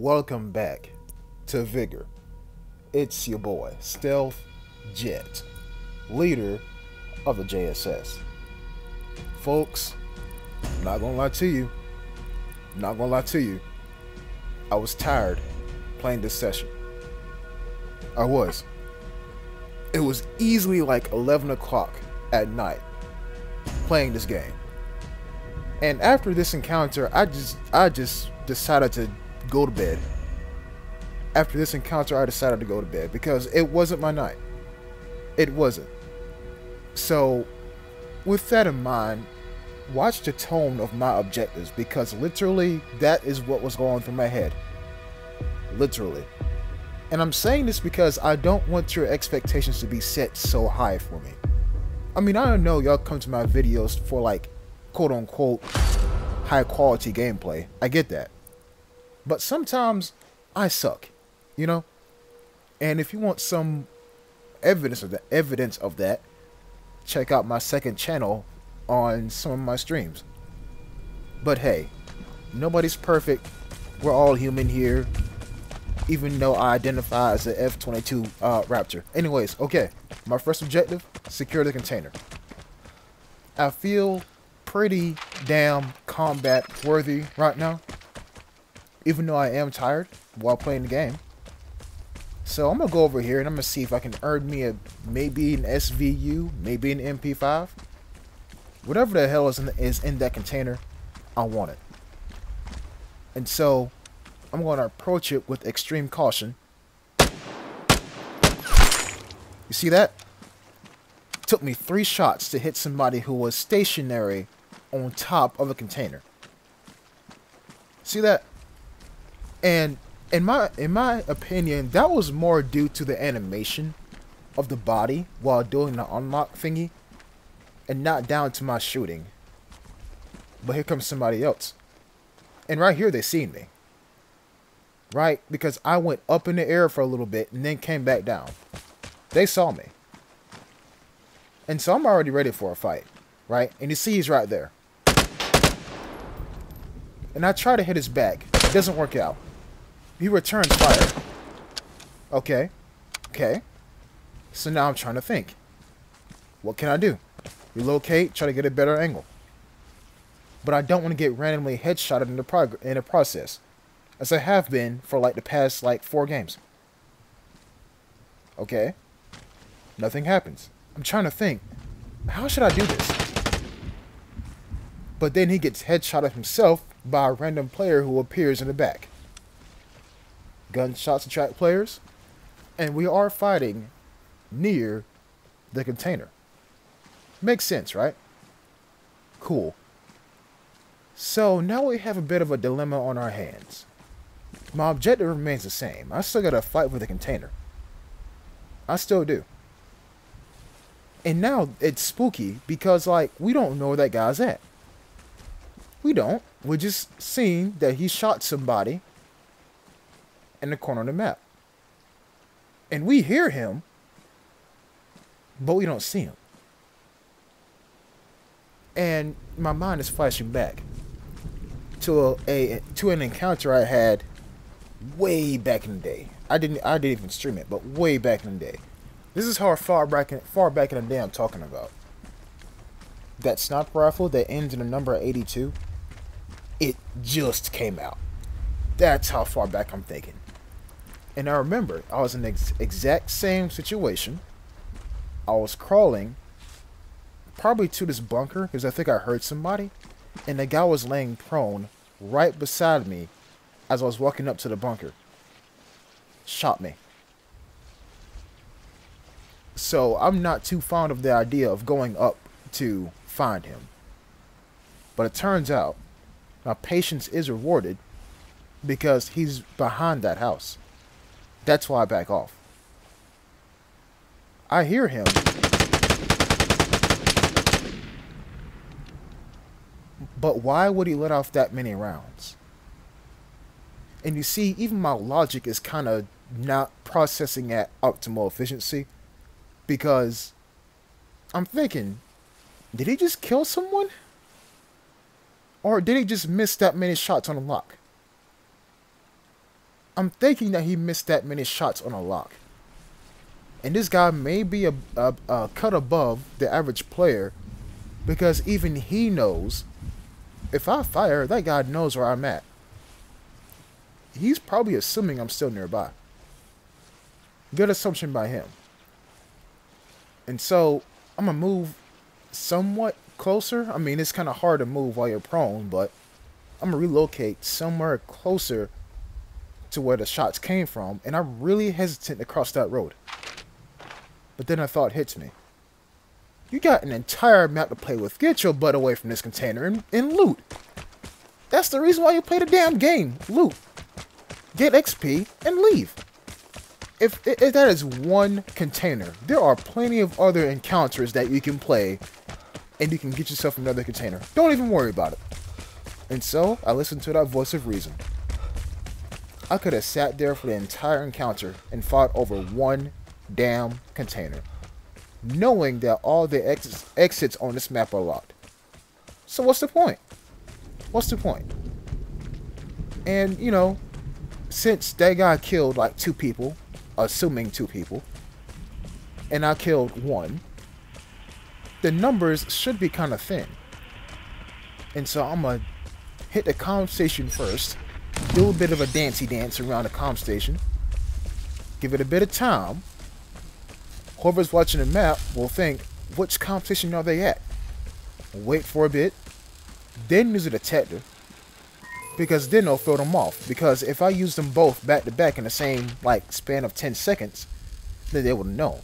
Welcome back to Vigor. It's your boy, Stealth Jet, leader of the JSS. Folks, I'm not gonna lie to you. I'm not gonna lie to you. I was tired playing this session. I was. It was easily like 11 o'clock at night playing this game. And after this encounter, I just I just decided to go to bed. After this encounter, I decided to go to bed because it wasn't my night. It wasn't. So, with that in mind, watch the tone of my objectives because literally that is what was going through my head. Literally. And I'm saying this because I don't want your expectations to be set so high for me. I mean, I don't know y'all come to my videos for like quote unquote high quality gameplay. I get that. But sometimes I suck, you know? And if you want some evidence of the evidence of that, check out my second channel on some of my streams. But hey, nobody's perfect. We're all human here. Even though I identify as a F-22 uh, Raptor. Anyways, okay. My first objective, secure the container. I feel pretty damn combat worthy right now. Even though I am tired while playing the game. So I'm to go over here and I'm to see if I can earn me a maybe an SVU, maybe an MP5. Whatever the hell is in, is in that container, I want it. And so I'm to approach it with extreme caution. You see that? took me three shots to hit somebody who was stationary on top of a container. See that? And in my in my opinion, that was more due to the animation of the body while doing the unlock thingy and not down to my shooting. But here comes somebody else. And right here they seen me. Right? Because I went up in the air for a little bit and then came back down. They saw me. And so I'm already ready for a fight, right? And you see he's right there. And I try to hit his back. It doesn't work out. He returns fire. Okay. Okay. So now I'm trying to think. What can I do? Relocate, try to get a better angle. But I don't want to get randomly headshotted in the, prog in the process. As I have been for like the past like four games. Okay. Nothing happens. I'm trying to think, how should I do this? But then he gets headshotted himself by a random player who appears in the back. Gunshots attract players, and we are fighting near the container. Makes sense, right? Cool. So now we have a bit of a dilemma on our hands. My objective remains the same. I still gotta fight for the container. I still do. And now it's spooky because, like, we don't know where that guy's at. We don't. We're just seen that he shot somebody in the corner of the map. And we hear him, but we don't see him. And my mind is flashing back to a, a to an encounter I had way back in the day. I didn't I didn't even stream it, but way back in the day. This is how far back in, far back in the day I'm talking about. That sniper rifle that ends in the number 82, it just came out. That's how far back I'm thinking. And I remember I was in the ex exact same situation. I was crawling probably to this bunker because I think I heard somebody. And the guy was laying prone right beside me as I was walking up to the bunker. Shot me. So I'm not too fond of the idea of going up to find him. But it turns out my patience is rewarded because he's behind that house. That's why I back off. I hear him. But why would he let off that many rounds? And you see, even my logic is kind of not processing at optimal efficiency because I'm thinking, did he just kill someone? Or did he just miss that many shots on the lock? I'm thinking that he missed that many shots on a lock. And this guy may be a, a, a cut above the average player because even he knows if I fire, that guy knows where I'm at. He's probably assuming I'm still nearby. Good assumption by him. And so I'm going to move somewhat closer. I mean, it's kind of hard to move while you're prone, but I'm going to relocate somewhere closer to where the shots came from. And I'm really hesitant to cross that road. But then a thought hits me. You got an entire map to play with. Get your butt away from this container and, and loot. That's the reason why you play the damn game. Loot. Get XP and leave. If, if that is one container, there are plenty of other encounters that you can play and you can get yourself another container. Don't even worry about it. And so, I listened to that voice of reason. I could have sat there for the entire encounter and fought over one damn container, knowing that all the ex exits on this map are locked. So what's the point? What's the point? And, you know, since that guy killed like two people, assuming two people, and I killed one, the numbers should be kind of thin. And so I'm going to hit the com station first, do a bit of a dancey dance around the com station, give it a bit of time, whoever's watching the map will think, which com station are they at? Wait for a bit, then use a detector, because then they'll throw them off. Because if I use them both back to back in the same like span of 10 seconds, then they will know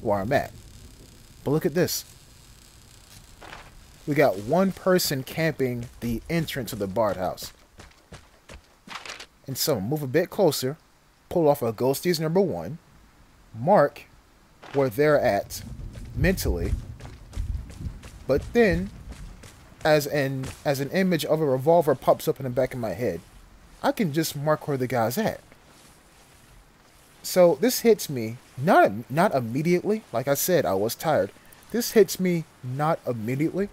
where I'm at. But look at this. We got one person camping the entrance of the Bard house. And so move a bit closer, pull off a Ghosties number one, mark where they're at mentally. But then, as an as an image of a revolver pops up in the back of my head, I can just mark where the guy's at. So this hits me not not immediately. Like I said, I was tired. This hits me not immediately.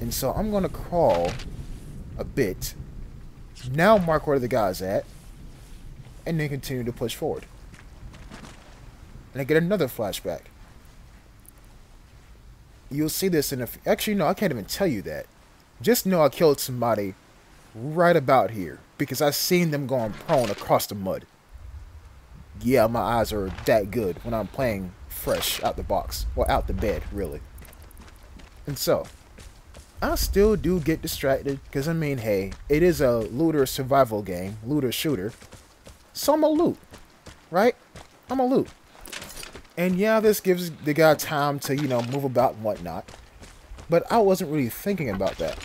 And so I'm gonna crawl a bit. Now mark where the guy's at. And then continue to push forward and I get another flashback. You'll see this in a. Actually, no, I can't even tell you that. Just know I killed somebody right about here because I seen them going prone across the mud. Yeah, my eyes are that good when I'm playing fresh out the box. Or out the bed, really. And so, I still do get distracted because, I mean, hey, it is a looter survival game, looter shooter. So I'm a loot, right? I'm a loot. And yeah, this gives the guy time to, you know, move about and whatnot. But I wasn't really thinking about that.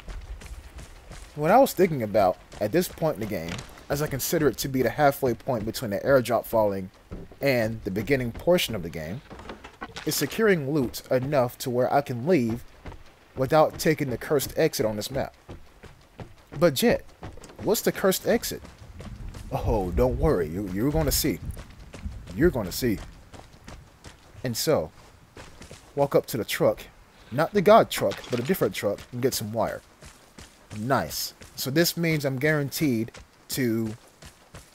What I was thinking about at this point in the game, as I consider it to be the halfway point between the airdrop falling and the beginning portion of the game, is securing loot enough to where I can leave without taking the cursed exit on this map. But Jet, what's the cursed exit? Oh, don't worry, you, you're going to see. You're going to see. And so, walk up to the truck, not the God truck, but a different truck, and get some wire. Nice. So this means I'm guaranteed to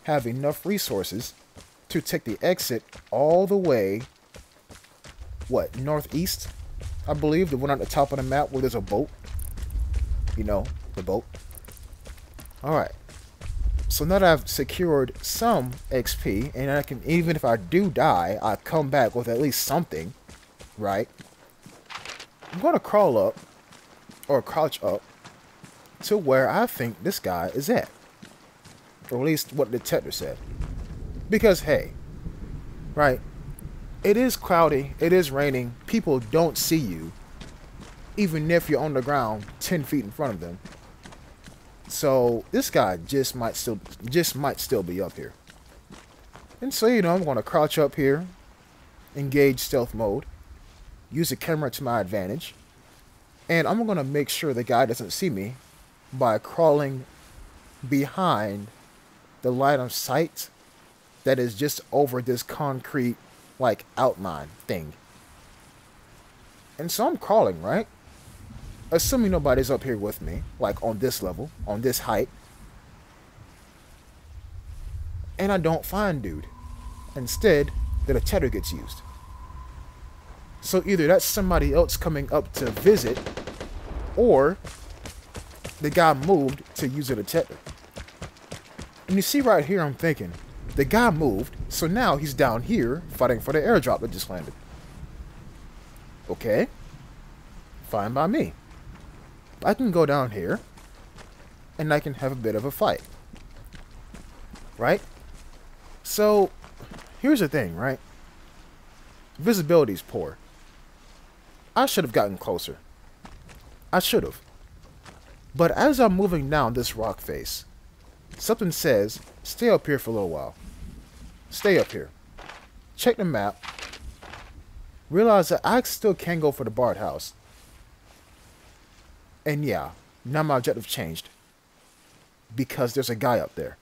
have enough resources to take the exit all the way, what, northeast? I believe, the one at the top of the map where there's a boat. You know, the boat. Alright. So now that I've secured some XP, and I can, even if I do die, I come back with at least something, right? I'm going to crawl up, or crouch up, to where I think this guy is at. Or at least what the detector said. Because, hey, right, it is cloudy, it is raining, people don't see you, even if you're on the ground 10 feet in front of them. So this guy just might still just might still be up here. And so, you know, I'm to crouch up here, engage stealth mode, use the camera to my advantage, and I'm going to make sure the guy doesn't see me by crawling behind the line of sight that is just over this concrete, like, outline thing. And so I'm crawling, right? assuming nobody's up here with me, like on this level, on this height. and I don't find dude. Instead, the detector gets used. So either that's somebody else coming up to visit, or the guy moved to use it a detector. And you see right here, I'm thinking, the guy moved, so now he's down here fighting for the airdrop that just landed. Okay. Fine by me. I can go down here, and I can have a bit of a fight. Right? So, here's the thing, right? Visibility's poor. I should have gotten closer. I should have. But as I'm moving down this rock face, something says, stay up here for a little while. Stay up here. Check the map. Realize that I still can go for the Bard house. And yeah, now my objective changed. Because there's a guy up there.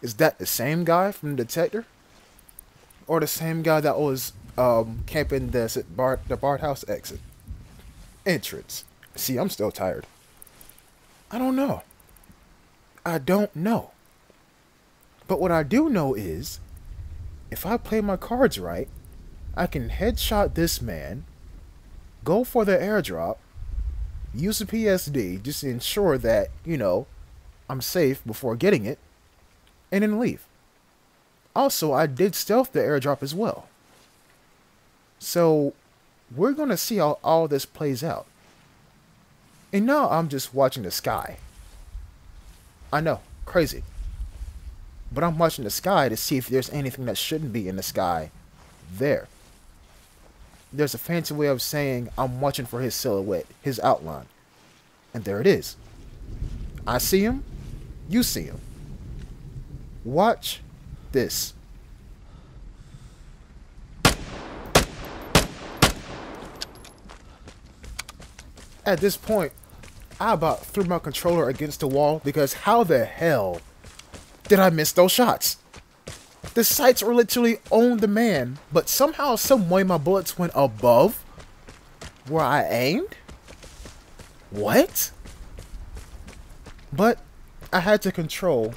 Is that the same guy from the detector? Or the same guy that was um, camping the Bard, the Bard house exit? Entrance. See, I'm still tired. I don't know. I don't know. But what I do know is, if I play my cards right, I can headshot this man, go for the airdrop, use the PSD just to ensure that, you know, I'm safe before getting it, and then leave. Also, I did stealth the airdrop as well. So, we're going to see how all this plays out. And now I'm just watching the sky. I know, crazy. But I'm watching the sky to see if there's anything that shouldn't be in the sky there. There's a fancy way of saying I'm watching for his silhouette, his outline. And there it is. I see him, you see him. Watch this. At this point, I about threw my controller against the wall because how the hell did I miss those shots? The sights were literally on the man, but somehow, some way, my bullets went above where I aimed? What? But I had to control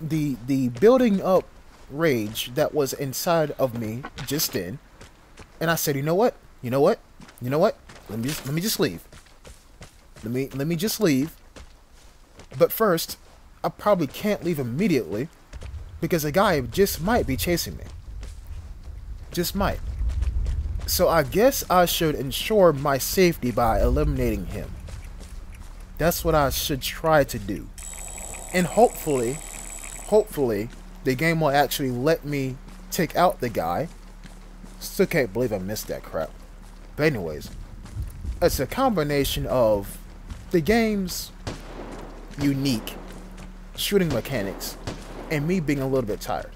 the the building up rage that was inside of me just then, and I said, you know what? You know what? You know what? Let me just let me just leave. Let me let me just leave. But first, I probably can't leave immediately because a guy just might be chasing me. Just might. So I guess I should ensure my safety by eliminating him. That's what I should try to do. And hopefully, hopefully, the game will actually let me take out the guy. Still can't believe I missed that crap. But anyways, it's a combination of the game's unique shooting mechanics and me being a little bit tired.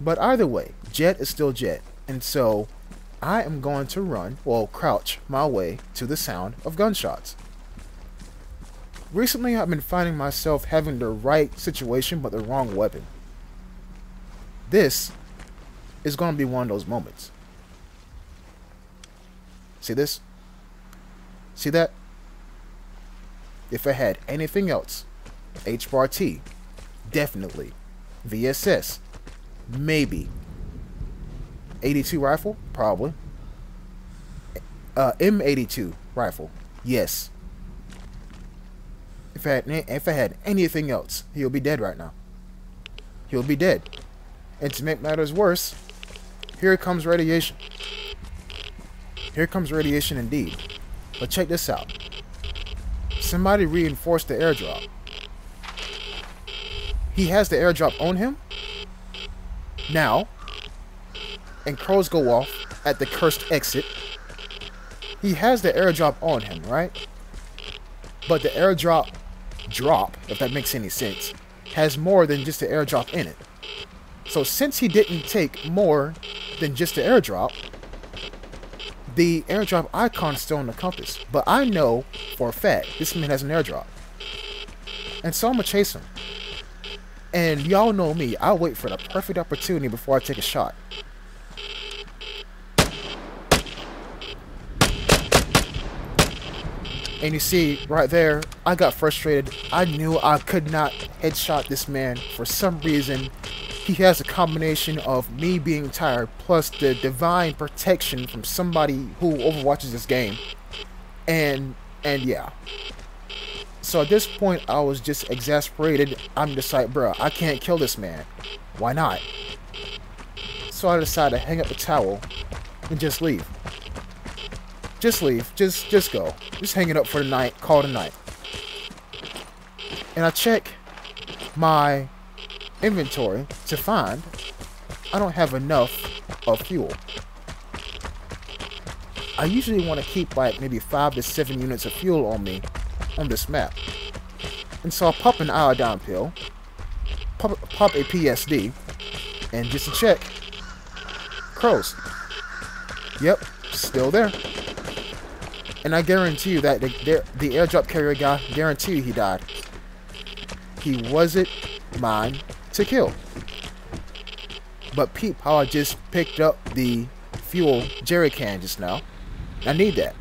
But either way, Jet is still Jet, and so I am going to run, well, crouch my way to the sound of gunshots. Recently, I've been finding myself having the right situation but the wrong weapon. This is going to be one of those moments. See this? See that? If I had anything else, H bar T, definitely. VSS, maybe. 82 rifle, probably. Uh, M82 rifle, yes. If I had if I had anything else, he'll be dead right now. He'll be dead. And to make matters worse, here comes radiation. Here comes radiation indeed. But check this out. Somebody reinforced the airdrop. He has the airdrop on him. Now. And crows go off at the cursed exit. He has the airdrop on him, right? But the airdrop drop, if that makes any sense, has more than just the airdrop in it. So since he didn't take more than just the airdrop, the airdrop icon is still on the compass. But I know for a fact this man has an airdrop. And so I'm going to chase him. And y'all know me, I'll wait for the perfect opportunity before I take a shot. And you see, right there, I got frustrated. I knew I could not headshot this man. For some reason, he has a combination of me being tired plus the divine protection from somebody who overwatches this game. And, and yeah. So at this point, I was just exasperated. I'm just like, bro, I can't kill this man. Why not? So I decided to hang up the towel and just leave. Just leave. Just just go. Just hang it up for the night. Call it a night. And I check my inventory to find I don't have enough of fuel. I usually want to keep like maybe 5 to 7 units of fuel on me on this map. And so I pop an iodine pill, pop, pop a PSD, and just to check, crows. Yep, still there. And I guarantee you that the, the, airdrop carrier guy, guarantee you he died. He wasn't mine to kill. But peep how I just picked up the fuel jerry can just now. I need that.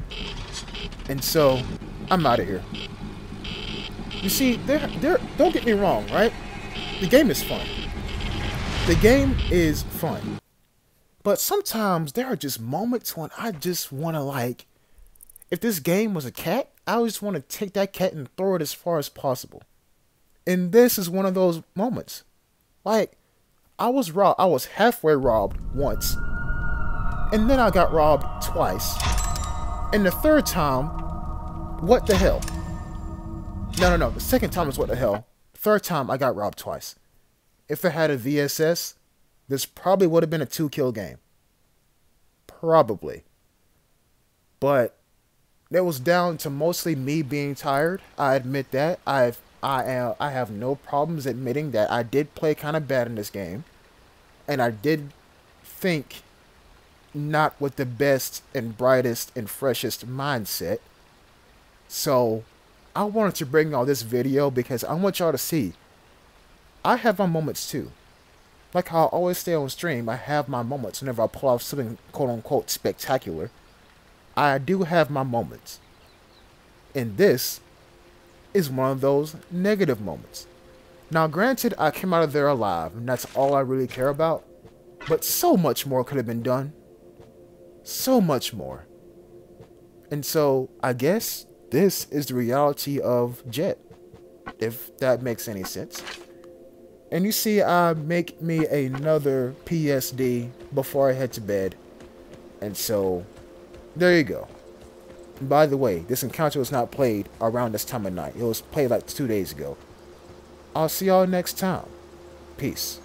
And so, I'm out of here. You see, there, there. don't get me wrong, right? The game is fun. The game is fun. But sometimes there are just moments when I just want to like if this game was a cat, I just want to take that cat and throw it as far as possible. And this is one of those moments. Like, I was robbed. I was halfway robbed once. And then I got robbed twice. And the third time, what the hell? No, no, no. The second time is what the hell. Third time, I got robbed twice. If I had a VSS, this probably would have been a two kill game. Probably. But it was down to mostly me being tired. I admit that. I've I am uh, I have no problems admitting that I did play kind of bad in this game, and I did think not with the best and brightest and freshest mindset. So, I wanted to bring y'all this video because I want y'all to see I have my moments too. Like how I always stay on stream, I have my moments whenever I pull off something quote unquote spectacular. I do have my moments. And this is one of those negative moments. Now, granted, I came out of there alive, and that's all I really care about. But so much more could have been done. So much more. And so, I guess this is the reality of Jet, If that makes any sense. And you see, I make me another PSD before I head to bed. And so, there you go. By the way, this encounter was not played around this time of night. It was played like two days ago. I'll see y'all next time. Peace.